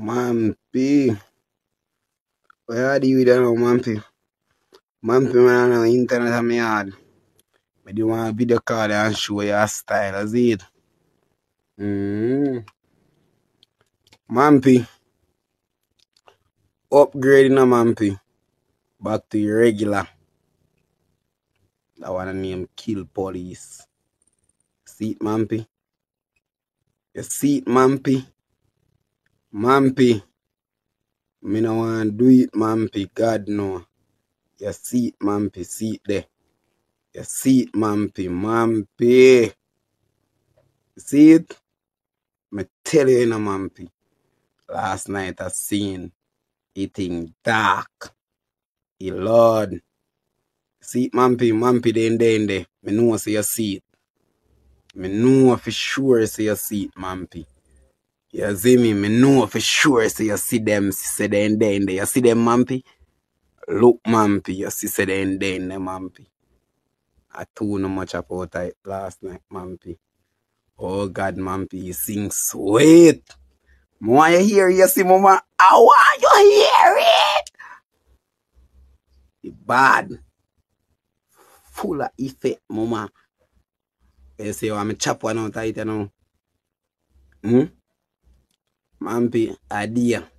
Mampy. Where are you now, Mampy? Mampy, man, on the internet my yard. I do want video call and show your style, is it? Mm. Mampy. Upgrading a Mampy. Back to your regular. That one name Kill Police. See it, Mampy? You see it, Mampy? Mampi. Me no do it, Mampi. God no. You see it, Mampi. See it there. You see it, Mampi. Mampi. See it? Me tell you, you. Last night I seen it in dark. Eh, Lord. See it, Mampi. Mampi then then there. Me know say you see. Me know for sure say you see it, Mampi. You see me? Know for sure say you see them say then then. You see them, Mampi? Look, Mampi. You see say then then there, Mampi. I told no much about it last night, Mampi. Oh God, Mampi, you sing sweet. I you hear you see, Mama. I want you hear it. Bad. Full of effect, Mama. You say, I'm chop one out of it, you know. Hmm? Mampi, idea.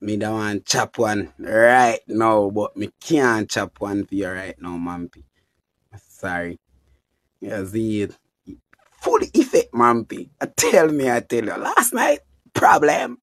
Me da want chop one right now, but me can't chop one for you right now, Mampi. Sorry. You see it? Full effect, Mampi. I tell me, I tell you. Last night, problem.